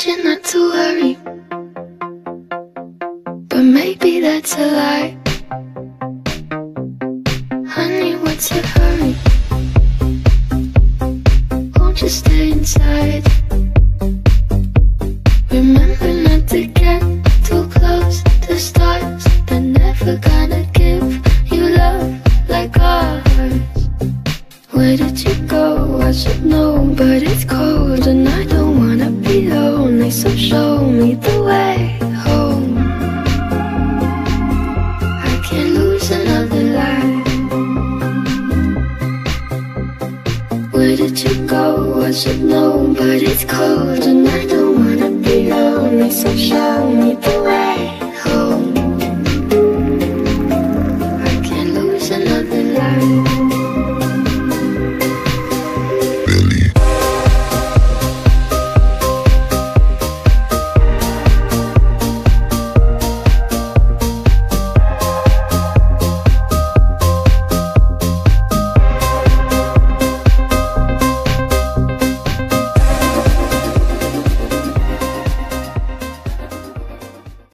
told you not to worry. But maybe that's a lie. Honey, what's your hurry? Go? I should know, but it's cold and I don't wanna be lonely. So show me the way home. I can't lose another life. Where did you go? I should know, but it's cold and I don't wanna be lonely. So show me the.